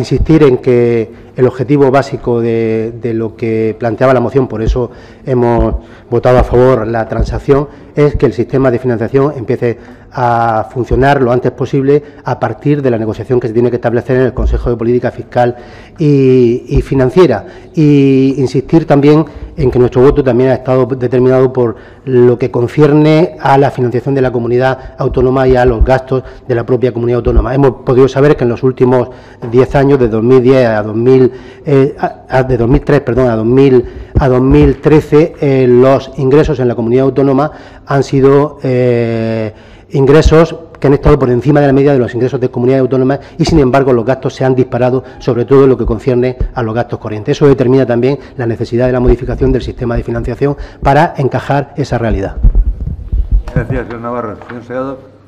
insistir en que el objetivo básico de, lo que planteaba la moción, por eso hemos votado a favor la transacción, es que el sistema de financiación empiece a funcionar lo antes posible a partir de la negociación que se tiene que establecer en el Consejo de Política Fiscal y, y Financiera. Y insistir también en que nuestro voto también ha estado determinado por lo que concierne a la financiación de la comunidad autónoma y a los gastos de la propia comunidad autónoma. Hemos podido saber que en los últimos 10 años, de 2010 a 2000, eh, a, de 2003, perdón, a 2000 a 2013, eh, los ingresos en la comunidad autónoma han sido eh, ingresos que han estado por encima de la media de los ingresos de comunidades autónomas y, sin embargo, los gastos se han disparado, sobre todo en lo que concierne a los gastos corrientes. Eso determina también la necesidad de la modificación del sistema de financiación para encajar esa realidad. Gracias, señor Navarro. Señor.